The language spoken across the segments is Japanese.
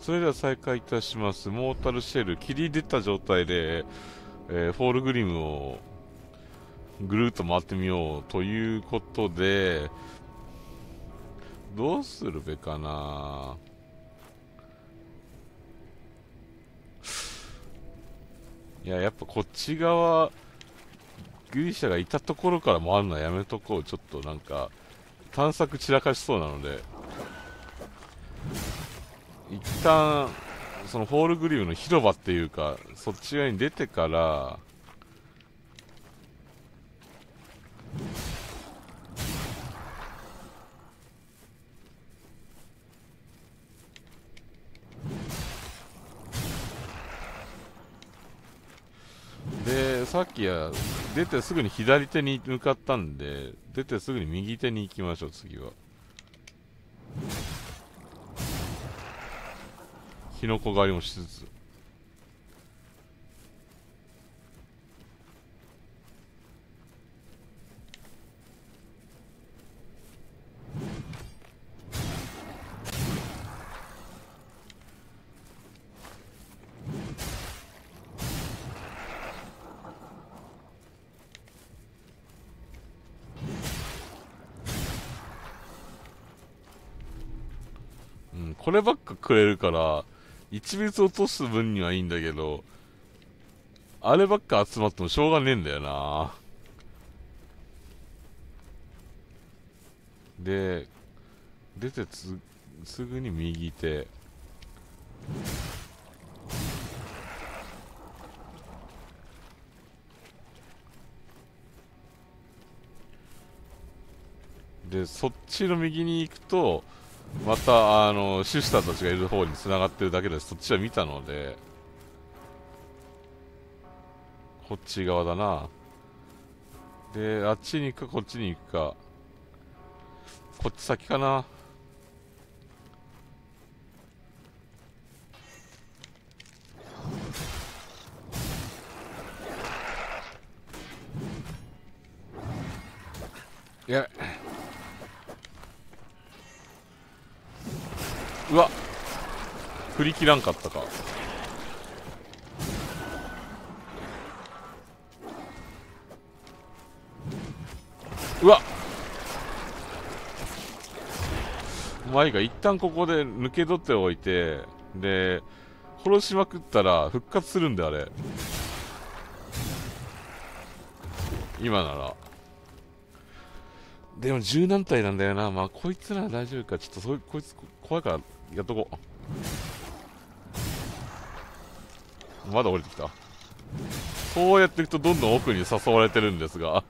それでは再開いたします。モータルシェル、切り出た状態で、えー、フォールグリムをぐるっと回ってみようということで、どうするべかないや、やっぱこっち側、ギリシャがいたところから回るのはやめとこう。ちょっとなんか、探索散らかしそうなので。一旦そのホールグリムの広場っていうかそっち側に出てからでさっきは出てすぐに左手に向かったんで出てすぐに右手に行きましょう次は。キノコ狩りもしつつ。こればっかくれるから一別落とす分にはいいんだけど、あればっか集まってもしょうがねえんだよな。で、出てつ、すぐに右手。で、そっちの右に行くと、また、あの、シスターたちがいる方に繋がってるだけでそっちは見たので、こっち側だな。で、あっちに行くか、こっちに行くか。こっち先かな。いや、うわ。振り切らんかったか。うわ。まあいいか一旦ここで抜け取っておいてで殺しまくったら復活するんだあれ。今なら。でも柔軟体なんだよな。まあこいつら大丈夫か。ちょっとそこいつ怖いからやっとこう。まだ降りてきた。こうやっていくとどんどん奥に誘われてるんですが。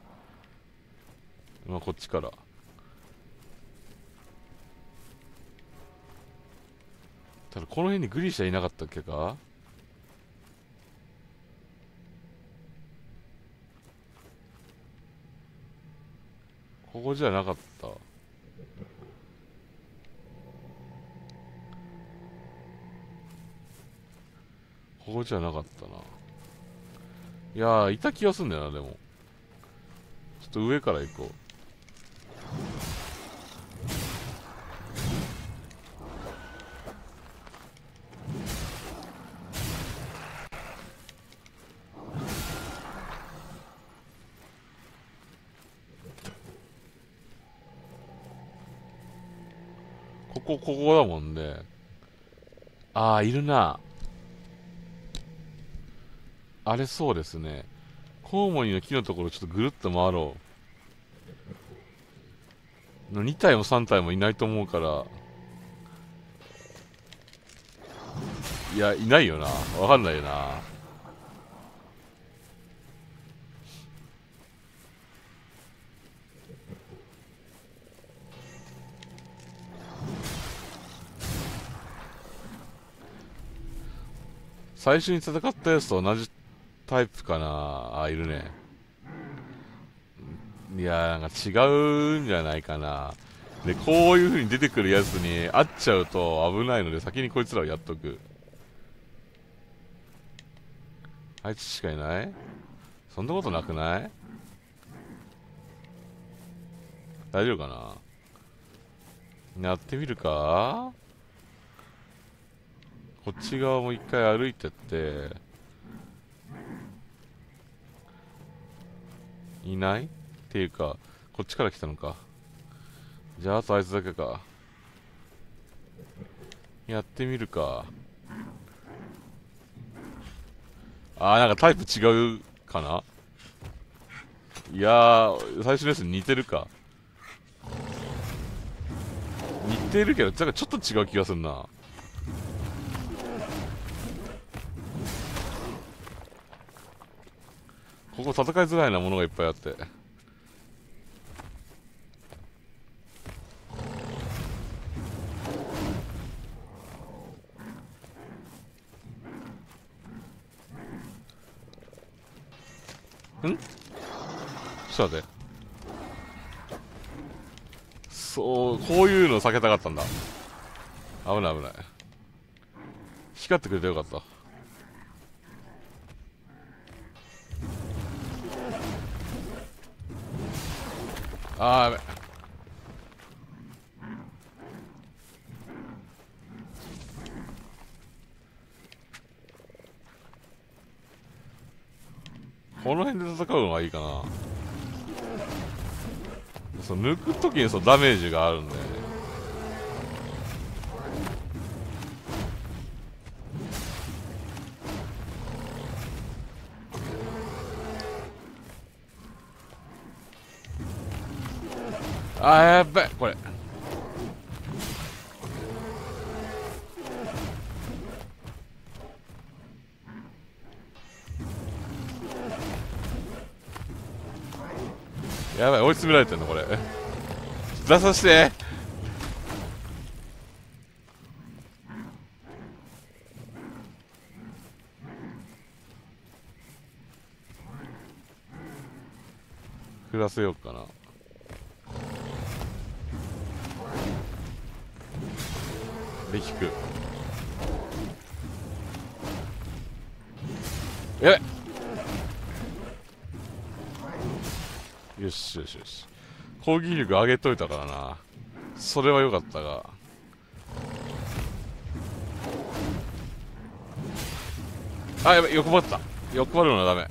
まあ、こっちから。ただ、この辺にグリシャいなかったっけか？ここじゃなかった。ここじゃなかったな。いやー、いた気がすんだよな、でも。ちょっと上から行こう。ここ、ここだもんね。ああ、いるな。あれそうですね。コウモリの木のところちょっとぐるっと回ろう。2体も3体もいないと思うから。いや、いないよな。わかんないよな。最初に戦ったやつと同じタイプかなあ、いるね。いや、なんか違うんじゃないかな。で、こういう風に出てくるやつに会っちゃうと危ないので、先にこいつらをやっとく。あいつしかいない？そんなことなくない？大丈夫かな？やってみるか？こっち側も一回歩いてっていない？っていうかこっちから来たのか。じゃああとあいつだけか。やってみるか。あーなんかタイプ違うかな？いやー最初のやつ似てるか。似てるけどなんかちょっと違う気がするな。ここ戦いづらいなものがいっぱいあって。ん？ちょっと待って。そうこういうの避けたかったんだ。危ない危ない。光ってくれてよかった。ああやべこの辺で戦うのがいいかな。そう抜くときにそうダメージがあるんだよあーやっべこれ。やばい追い詰められてんのこれ。出させて。よしよしよし。攻撃力上げといたからな。それは良かったが。あやべ横張った。横張るのはダメ。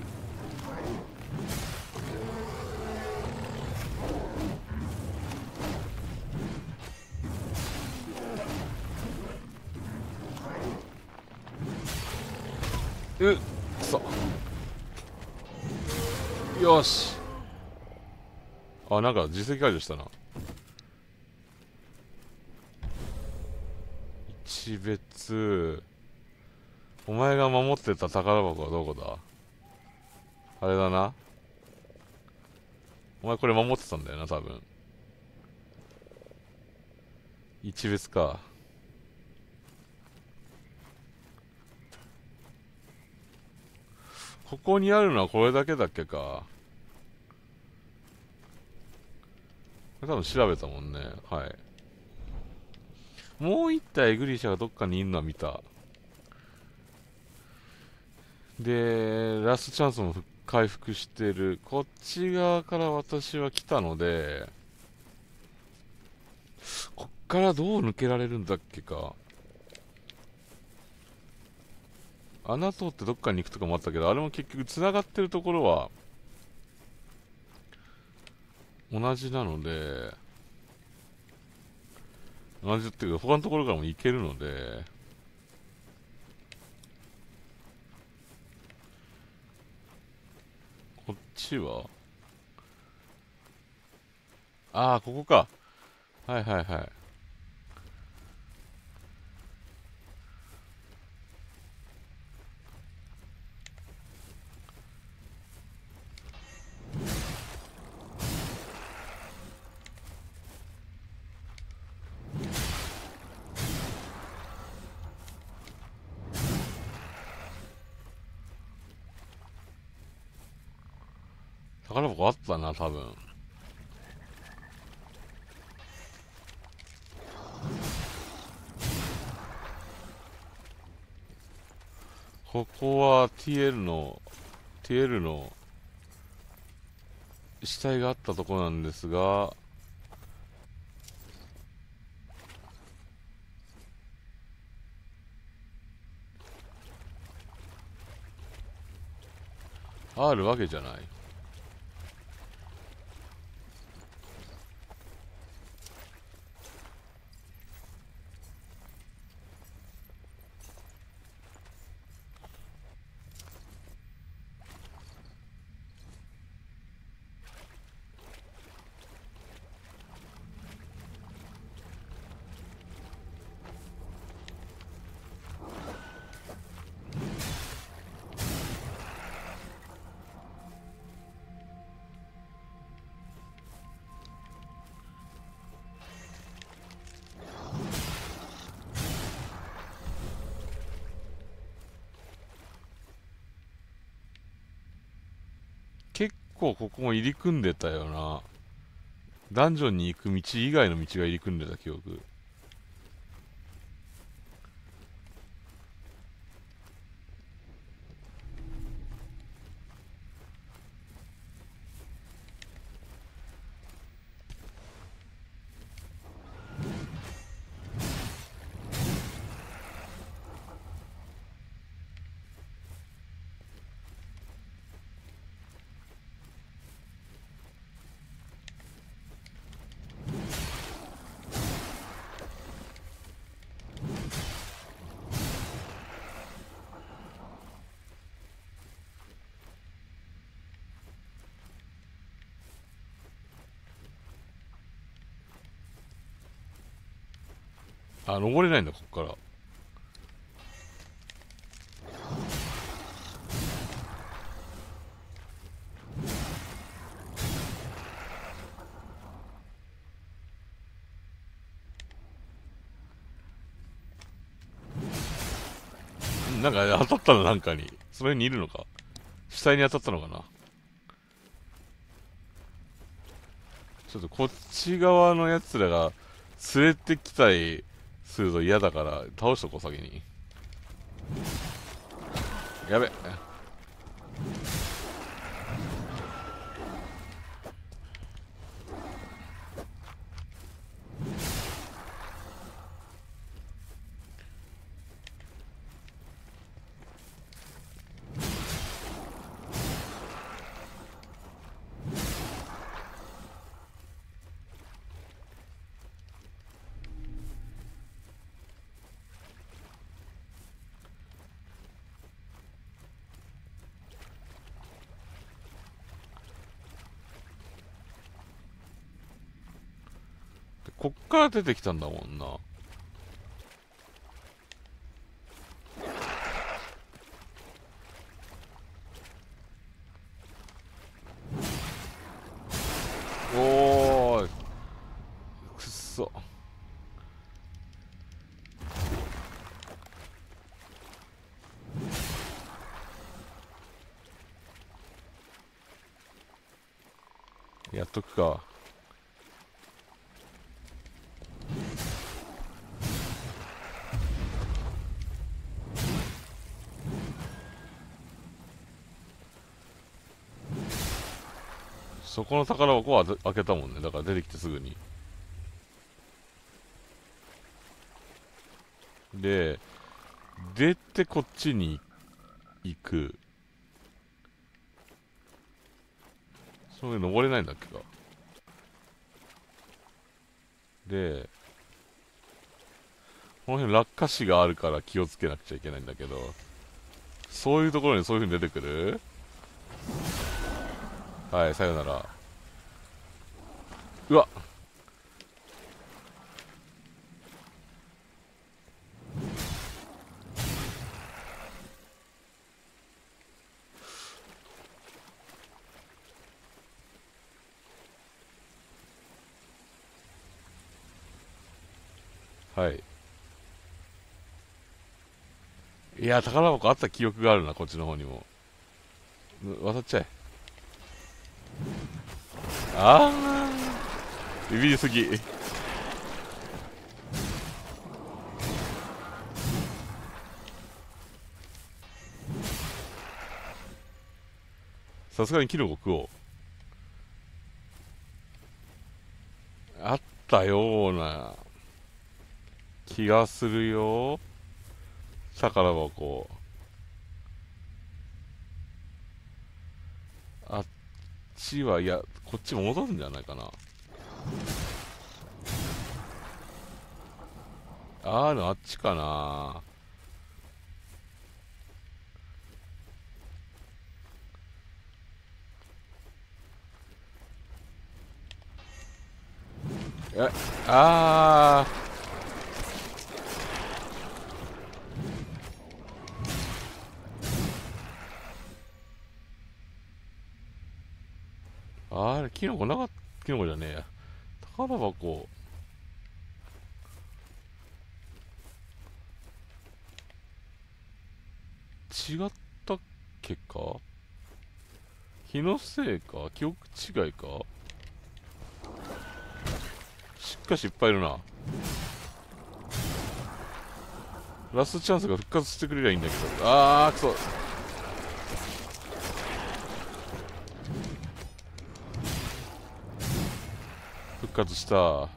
うっくそ。よし。あなんか実績解除したな。一別。お前が守ってた宝箱はどこだ？あれだな。お前これ守ってたんだよな多分。一別か。ここにあるのはこれだけだっけかこれ多分調べたもんね。はい。もう一体グリシャがどっかにいるのは見た。でラストチャンスも回復してる。こっち側から私は来たのでこっからどう抜けられるんだっけか。穴通ってどっかに行くとかもあったけど、あれも結局繋がってるところは同じなので、同じっていうか他のところからも行けるので、こっちはああ、ここか。はいはいはい。こあったな、多分。ここは TL の、TL の死体があったとこなんですが、あるわけじゃない。構ここも入り組んでたよな。ダンジョンに行く道以外の道が入り組んでた記憶。あ登れないんだこっから。なんか当たったのなんかに。その辺にいるのか。死体に当たったのかな。ちょっとこっち側のやつらが連れてきたいすると嫌だから倒しとこう先に。やべこっから出てきたんだもんな。おーい。くっそ。やっとくか。そこの宝箱は開けたもんね。だから出てきてすぐに。で出てこっちに行く。それ登れないんだっけか。でこの辺落下死があるから気をつけなくちゃいけないんだけど。そういうところにそういう風に出てくる。はいさよなら。うわ。はい。いや宝箱あった記憶があるなこっちの方にも。渡っちゃえ。ああビビりすぎ。さすがにキノコ食おう。あったような気がするよ。宝箱。ちは、いや、こっちも戻るんじゃないかな。R あっちかなえ、あー。あれ、キノコなかった、キノコじゃねえや。宝箱。違ったっけか？気のせいか？記憶違いか？しっかしいっぱいいるな。ラストチャンスが復活してくれりゃいいんだけど。あー、くそ。活した。あ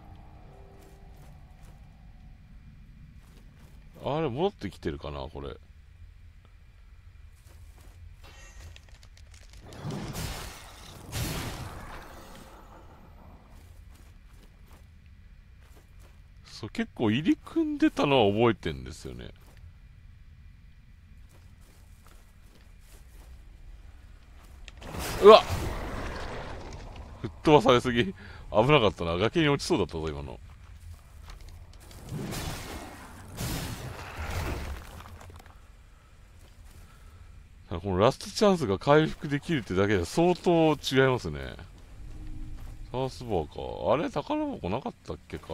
れ、戻ってきてるかな、これ。そう結構入り組んでたのは覚えてんですよねうわ 吹っ飛ばされすぎ危なかったな崖に落ちそうだったぞ今のこのラストチャンスが回復できるってだけで相当違いますね。サースバーか。あれ宝箱なかったっけか。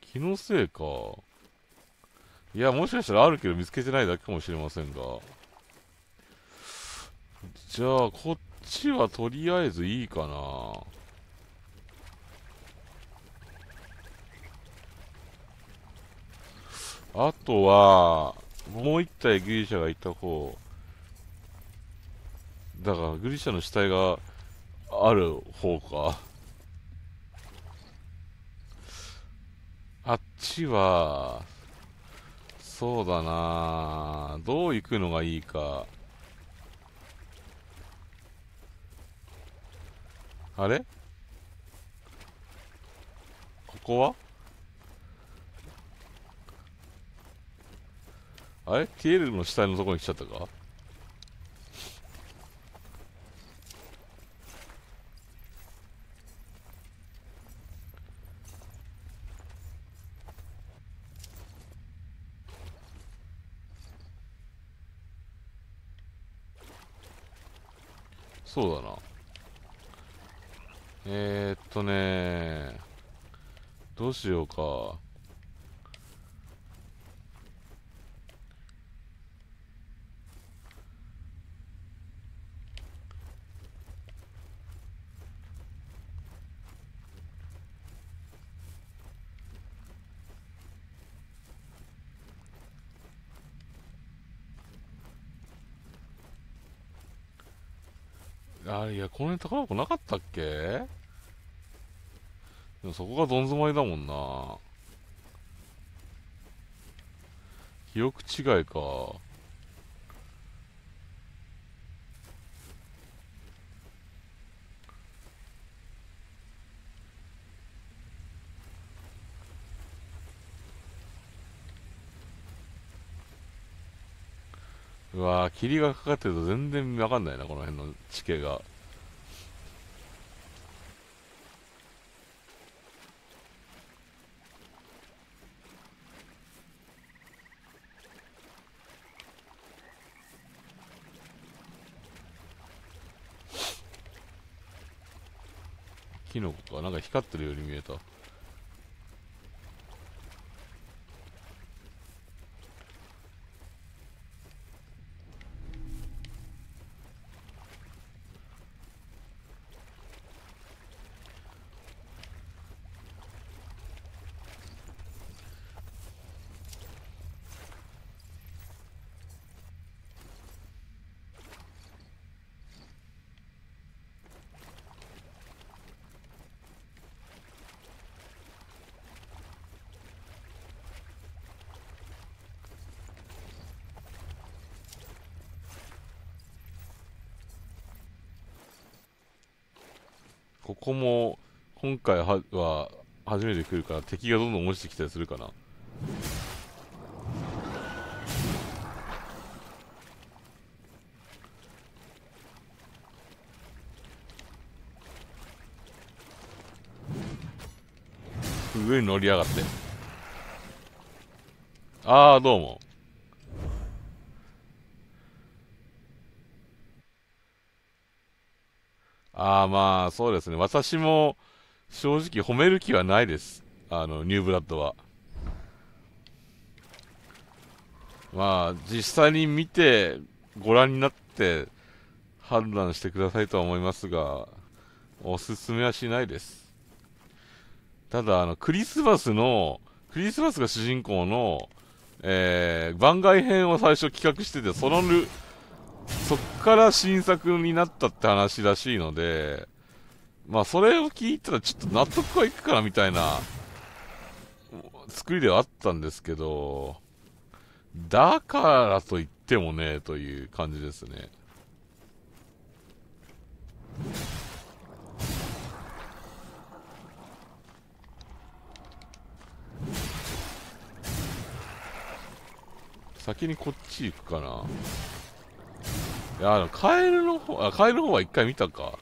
気のせいか。いや、もしかしたらあるけど見つけてないだけかもしれませんが。じゃあ、こっちはとりあえずいいかな。あとは、もう一体ギリシャがいた方。だから、グリシャの死体がある方か。あっちは、そうだなどう行くのがいいか。あれ？ここは？あれ？ティエルの死体のとこに来ちゃったか？そうだな。えー、っとねどうしようか。あ、いや、この辺宝箱なかったっけでもそこがどん詰まりだもんな。記憶違いか。うわ霧がかかってると全然わかんないな、この辺の地形が。キノコかなんか光ってるように見えた。こも今回はは初めて来るから敵がどんどん落ちてきたりするかな。上に乗り上がって。ああどうも。まあそうですね。私も正直褒める気はないです。あのニューブラッドは。まあ実際に見てご覧になって判断してくださいとは思いますがおすすめはしないです。ただ、あの、クリスマスの、クリスマスが主人公の、えー、番外編を最初企画してて、そのル、そっから新作になったって話らしいので、まあ、それを聞いたらちょっと納得はいくかなみたいな、作りではあったんですけど、だからといってもね、という感じですね。先にこっち行くかな。いや、カエルの方、あ、カエルの方は一回見たか。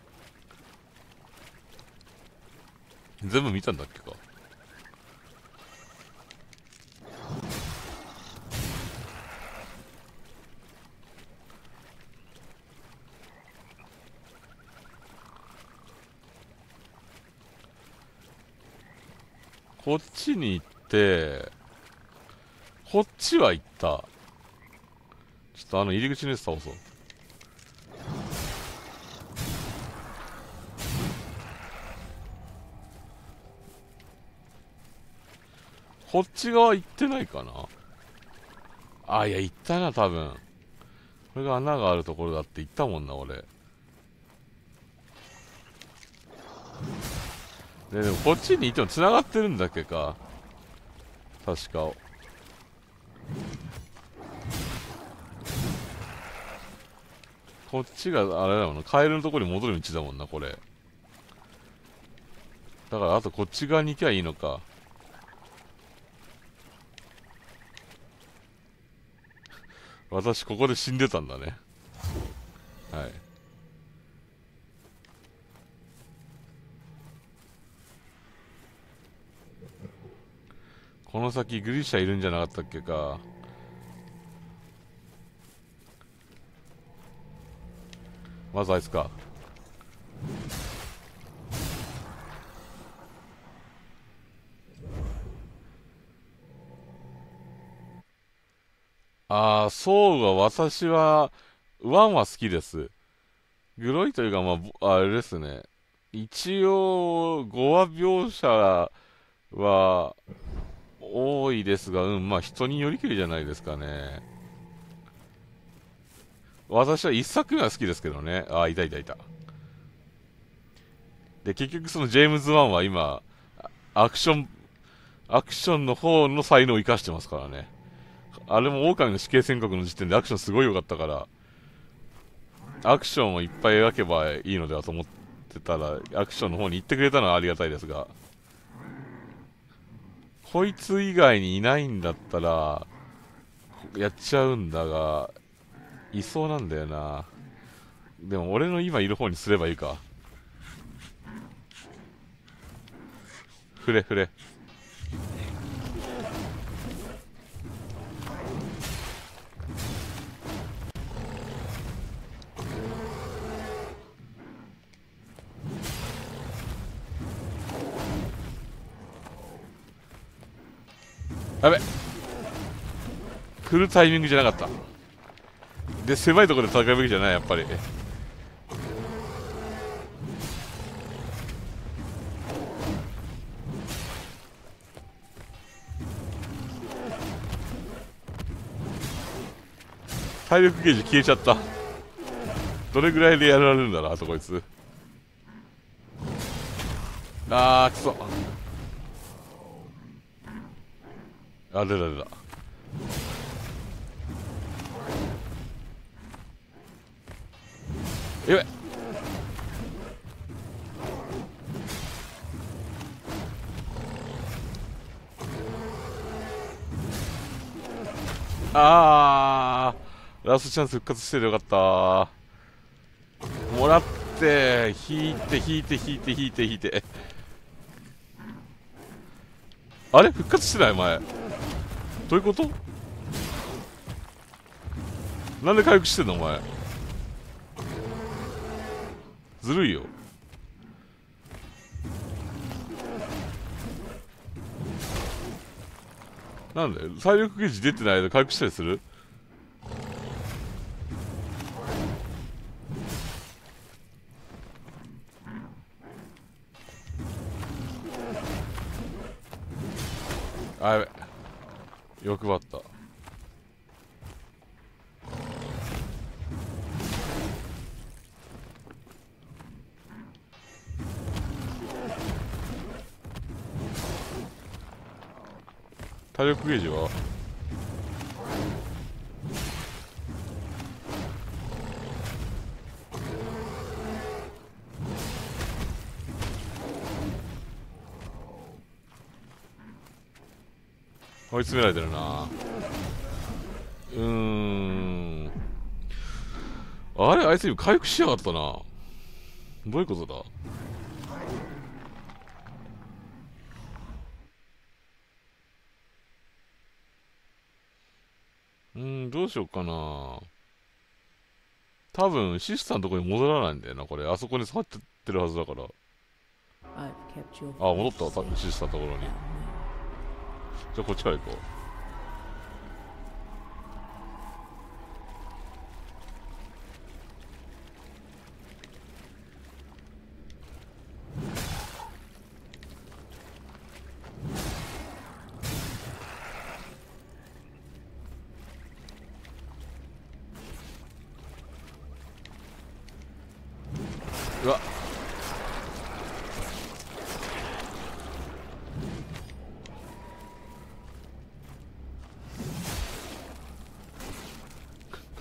全部見たんだっけか。こっちに行って、こっちは行った。ちょっとあの入り口のやつ倒そう。こっち側行ってないかな？あ、いや、行ったな、多分。これが穴があるところだって言ったもんな、俺。で、でもこっちに行っても繋がってるんだっけか。確か。こっちがあれだもんな、カエルのところに戻る道だもんな、これ。だからあとこっち側に行きゃいいのか。私ここで死んでたんだね。はい。この先グリシャいるんじゃなかったっけか。まずあいつかああ、そうが私は、ワンは好きです。グロいというか、まあ、あれですね。一応、語話描写は多いですが、うん、まあ人によりきりじゃないですかね。私は一作目は好きですけどね。あ、いたいたいた。で、結局そのジェームズ・ワンは今、アクション、アクションの方の才能を生かしてますからね。あれも狼の死刑宣告の時点でアクションすごい良かったから、アクションをいっぱい描けばいいのではと思ってたら、アクションの方に行ってくれたのはありがたいですが、こいつ以外にいないんだったら、やっちゃうんだが、いそうなんだよな。でも俺の今いる方にすればいいか。ふれふれ。やべ来るタイミングじゃなかった。で狭いところで戦うべきじゃないやっぱり。体力ゲージ消えちゃった。どれぐらいでやられるんだろうあとこいつ。あーくそあ出た出たやいああラストチャンス復活してるよかった。もらって引いて引いて引いて引いて引いて。あれ復活してない前。どういうこと？なんで回復してんのお前？ずるいよ。なんで？体力ゲージ出てない間回復したりする？あやべ。欲張った。体力ゲージは？追い詰められてるな。うーん。あれあいつ今回復しやがったな。どういうことだ？うーんどうしようかな。多分シスターのとこに戻らないんだよなこれ。あそこに触ってってるはずだから。あ戻ったシスターのところにじゃあこっちから行こう。う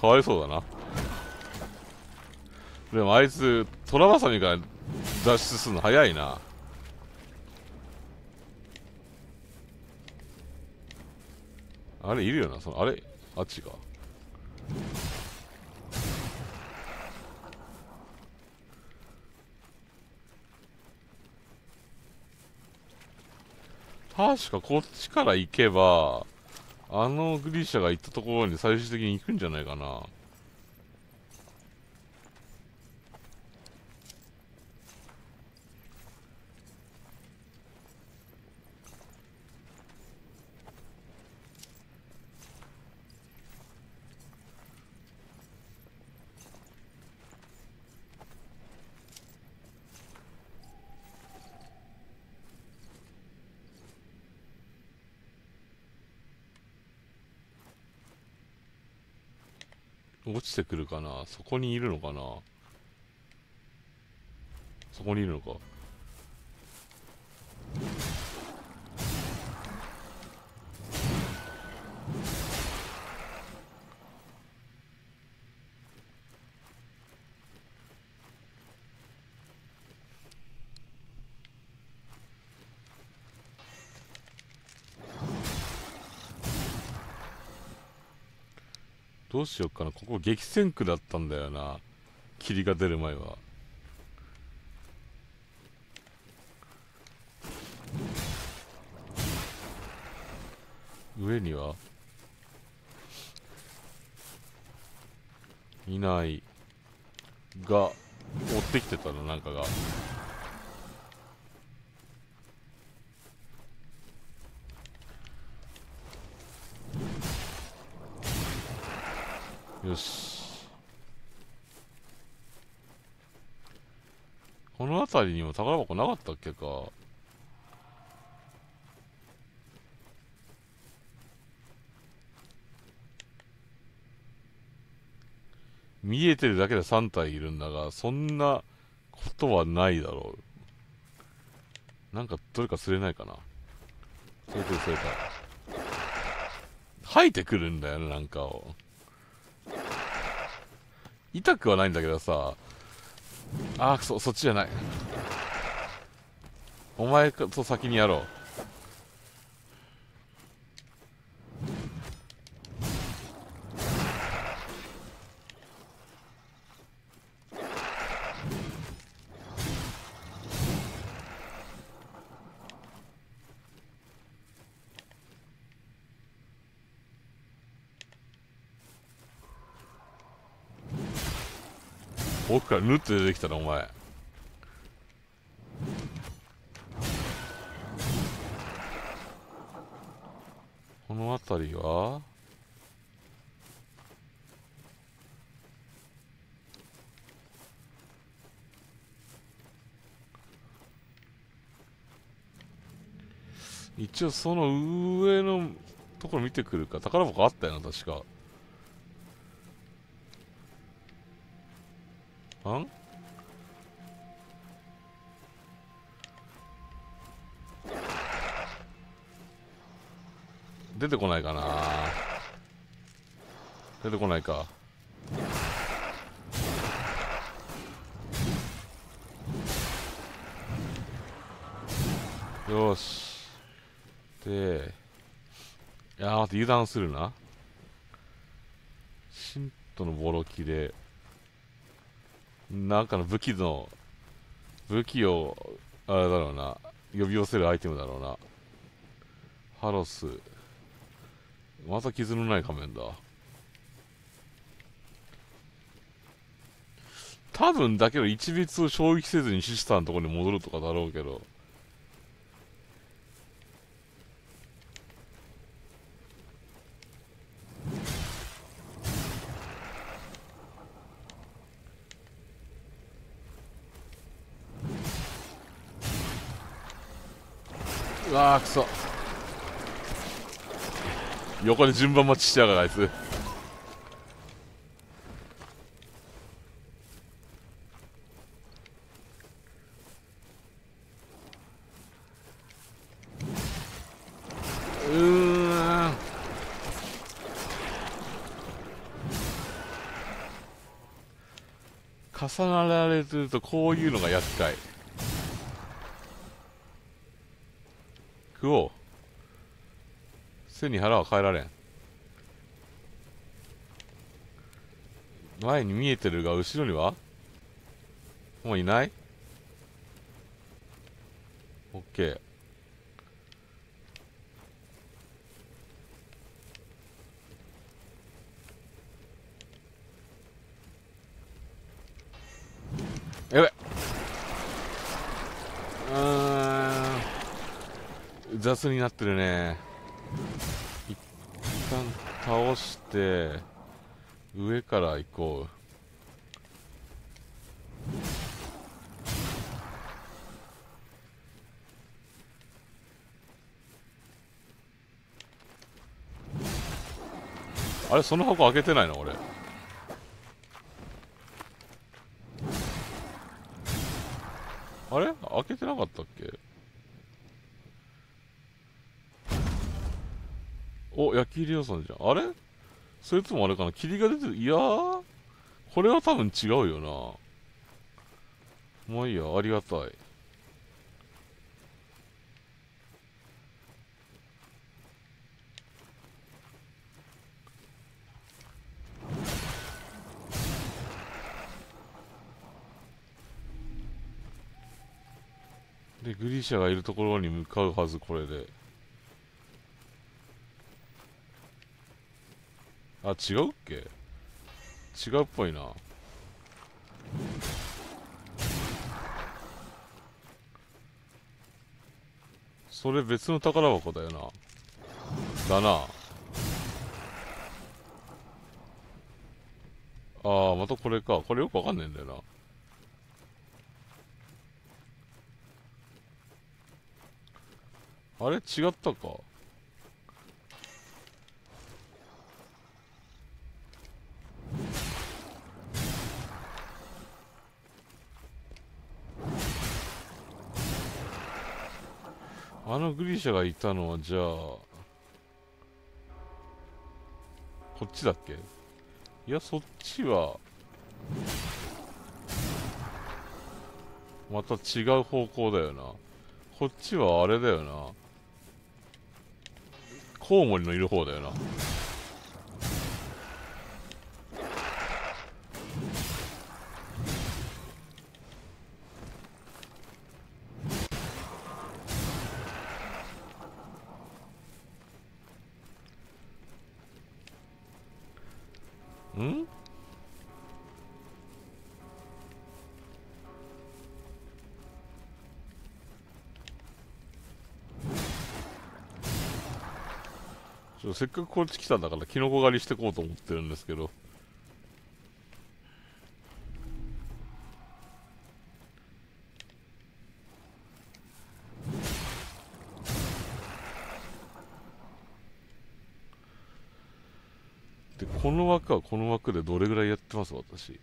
かわいそうだな。でもあいつトラバサミから脱出するの早いな。あれいるよな。そのあれ？あっちか。確かこっちから行けばあのグリシャが行ったところに最終的に行くんじゃないかな。落ちてくるかな？そこにいるのかな？そこにいるのか？うしようかな。ここ激戦区だったんだよな。霧が出る前は。上には？いないが追ってきてたななんかがよし。この辺りにも宝箱なかったっけか。見えてるだけで3体いるんだがそんなことはないだろう。なんかどれか釣れないかな。釣れてる釣れた吐いてくるんだよねなんかを。痛くはないんだけどさ。あそそっちじゃない。お前と先にやろう。奥からヌッと出てきたなお前。この辺りは？一応その上のところ見てくるか。宝箱あったよな確か。ん？出てこないかな。出てこないか。よし。でいやー待って油断するな。神道のボロキでなんかの武器の武器をあれだろうな。呼び寄せるアイテムだろうな。ハロス。また傷のない仮面だ。多分だけど一律を衝撃せずにシスターのところに戻るとかだろうけど。うわーくそ。横で順番待ちしてやがるあいつ。うん。重なられてるとこういうのが厄介食おう背に腹は変えられん。前に見えてるが後ろにはもういない？オッケーやべうーん雑になってるね。一旦倒して上から行こう。あれその箱開けてないの俺あれ開けてなかったっけお、焼き入れ屋さんじゃん。あれそれともあれかな？霧が出てる。いやー、これは多分違うよな。まあいいや、ありがたい。で、グリシャがいるところに向かうはず、これで。あ、違うっけ？違うっぽいな。それ別の宝箱だよな。だな。ああ、またこれか。これよくわかんねえんだよな。あれ？違ったかあのグリシャがいたのはじゃあこっちだっけ？いやそっちはまた違う方向だよな。こっちはあれだよな。コウモリのいる方だよな。せっかくこっち来たんだからキノコ狩りしてこうと思ってるんですけど。でこの枠はこの枠でどれぐらいやってます私？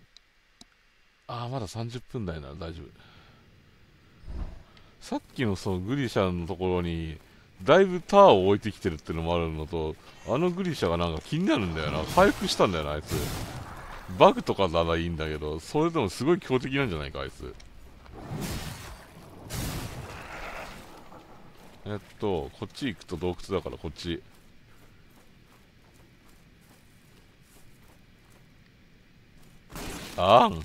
ああまだ30分台なら大丈夫。さっきのそのグリシャンのところにだいぶターを置いてきてるっていうのもあるのとあのグリシャがなんか気になるんだよな。回復したんだよなあいつ。バグとかならいいんだけどそれでもすごい強敵なんじゃないかあいつ。えっとこっち行くと洞窟だからこっち。あん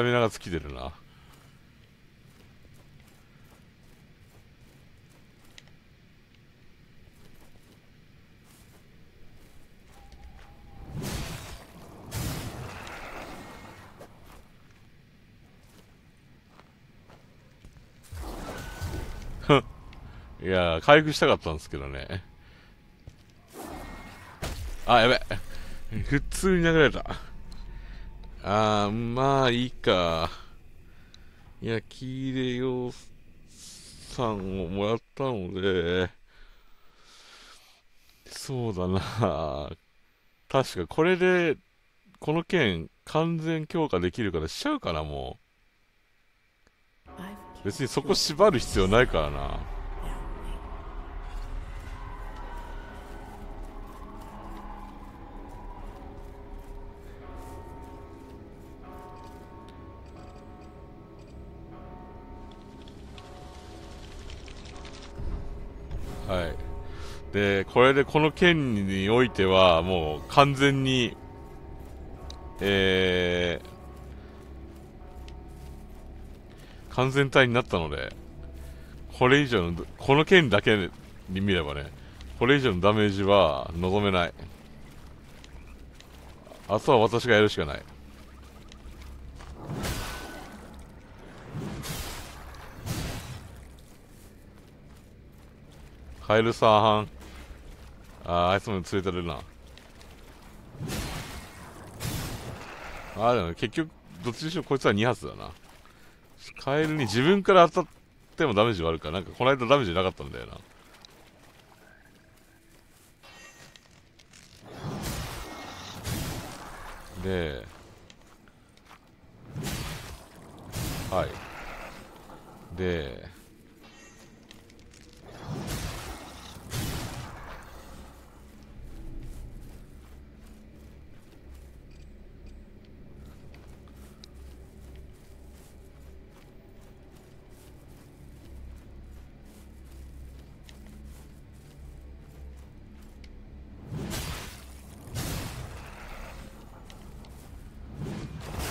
タミナが尽きてるな いや、回復したかったんですけどね。あ、やべ。普通に流れた。あー、まあいいか。いや、キーレヨさんをもらったので、そうだな。確かこれで、この件完全強化できるからしちゃうかな、もう。別にそこ縛る必要ないからな。はい。で、これでこの件においては、もう完全に、えー、完全体になったので、これ以上の、この件だけに見ればね、これ以上のダメージは望めない。あとは私がやるしかない。カエルさん。ああいつも連れてるな。ああ、でも結局、どっちにしろこいつは2発だな。カエルに自分から当たってもダメージはあるか。なんかこの間ダメージなかったんだよな。で、はい。で、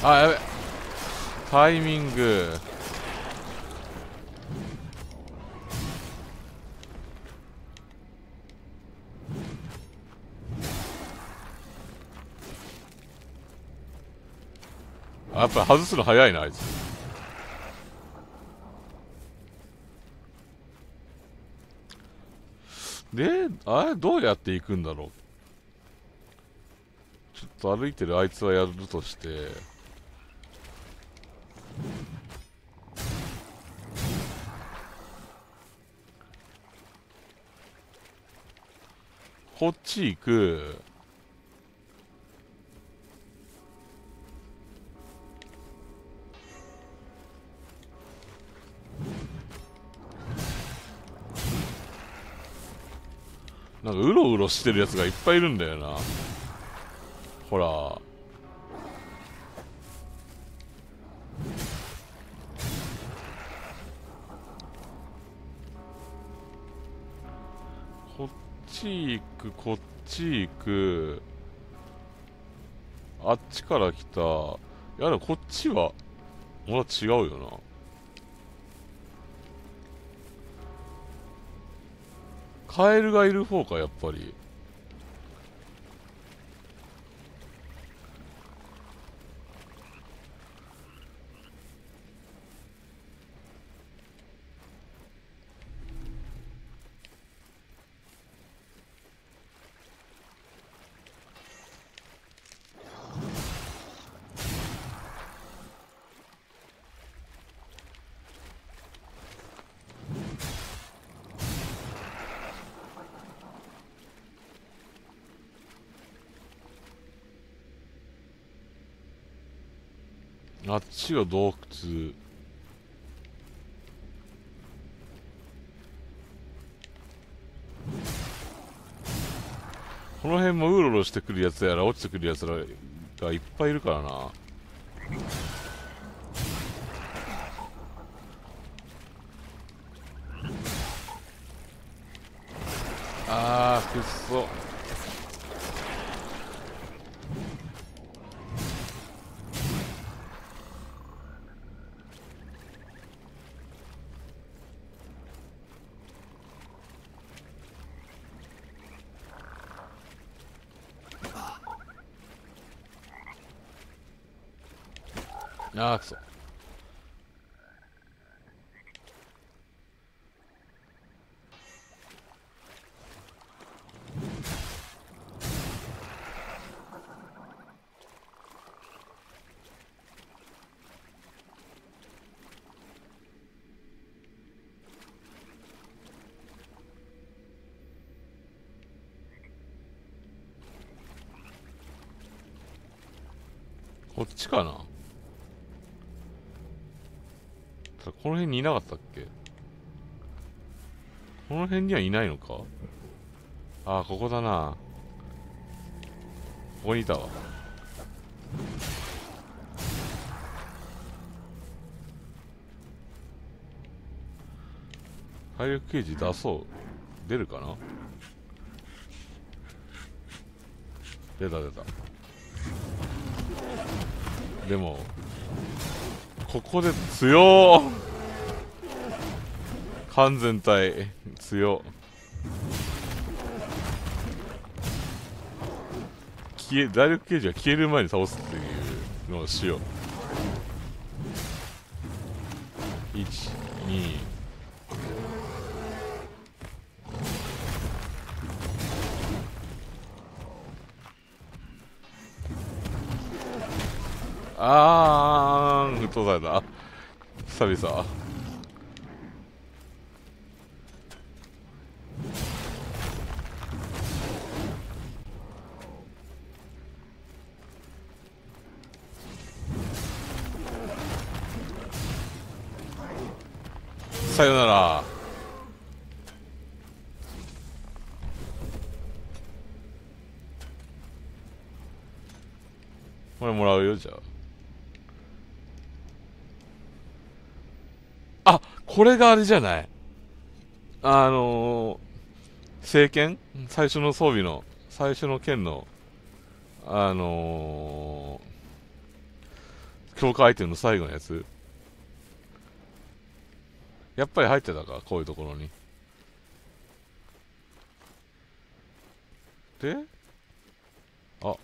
あ、やべ。タイミング。やっぱ外すの早いな、あいつ。で、あれ、どうやって行くんだろう。ちょっと歩いてるあいつはやるとして、こっち行く。なんかうろうろしてるやつがいっぱいいるんだよな。ほら。こっち行くこっち行く。あっちから来た。いやでもこっちはまだ違うよな。カエルがいる方かやっぱり。あっちが洞窟。この辺もうろうろしてくるやつやら落ちてくるやつらがいっぱいいるからな。あーくっそ。あーくそこっちかな？この辺にいなかったっけ？この辺にはいないのか？ああ、ここだな。ここにいたわ。体力ゲージ出そう。出るかな？出た出た。でも、ここで強完全体強消え打力ゲージが消える前に倒すっていうのをしよう。12あー。ん、沸騰された。久々。さよなら。これもらうよ、じゃあ。あ、これがあれじゃない？あのー、聖剣最初の装備の、最初の剣の、あのー、強化アイテムの最後のやつ？やっぱり入ってたか、こういうところに。で？あ、こ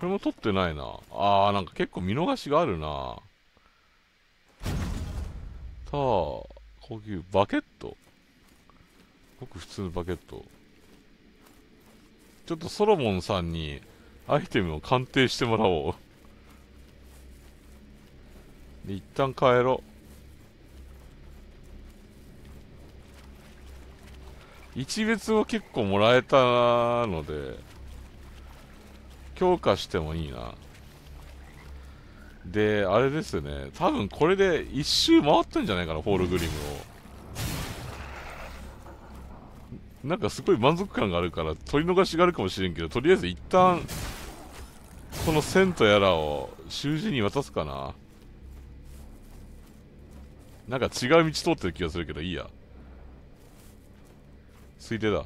れも取ってないな。あー、なんか結構見逃しがあるな。さあ、こういうバケット。僕普通のバケット。ちょっとソロモンさんにアイテムを鑑定してもらおう。で、一旦帰ろう。一別を結構もらえたので、強化してもいいな。で、あれですね、多分これで一周回ってんじゃないかな、フォールグリムを。なんかすごい満足感があるから取り逃しがあるかもしれんけど、とりあえず一旦、この線とやらを習字に渡すかな。なんか違う道通ってる気がするけど、いいや。ついでだ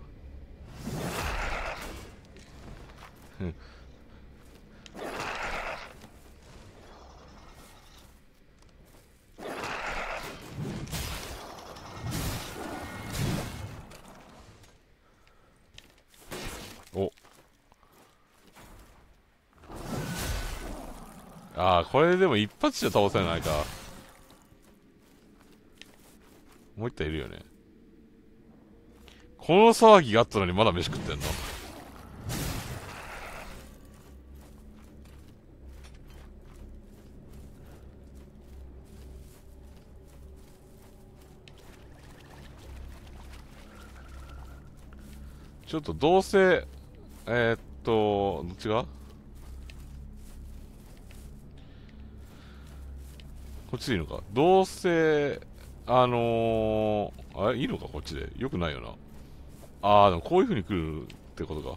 ああこれでも一発じゃ倒せないか。もう一体いるよね。この騒ぎがあったのにまだ飯食ってんの？ちょっとどうせ、えー、っと、どっちがこっちでいいのか？どうせ、あのー、あれ？いいのか？こっちで。よくないよな。ああ、でもこういう風に来るってことか。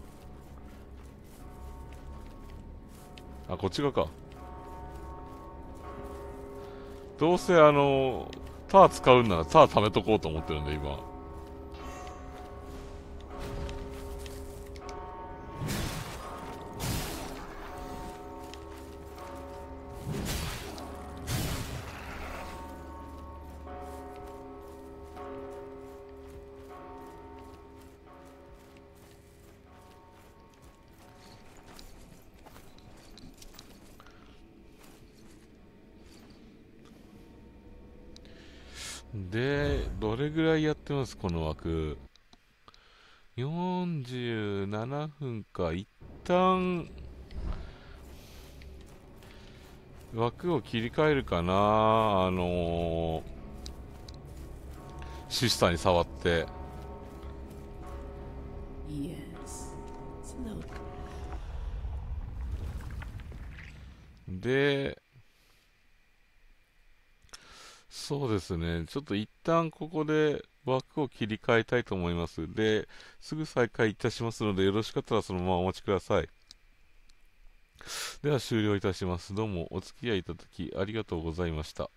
あ、こっち側か。どうせあのー、ター使うんならター貯めとこうと思ってるんで、今。ますこの枠。47分か。一旦、枠を切り替えるかなあのー、シスターに触って。で、そうですね。ちょっと一旦ここで枠を切り替えたいと思います。で、すぐ再開いたしますので、よろしかったらそのままお待ちください。では終了いたします。どうもお付き合いいただきありがとうございました。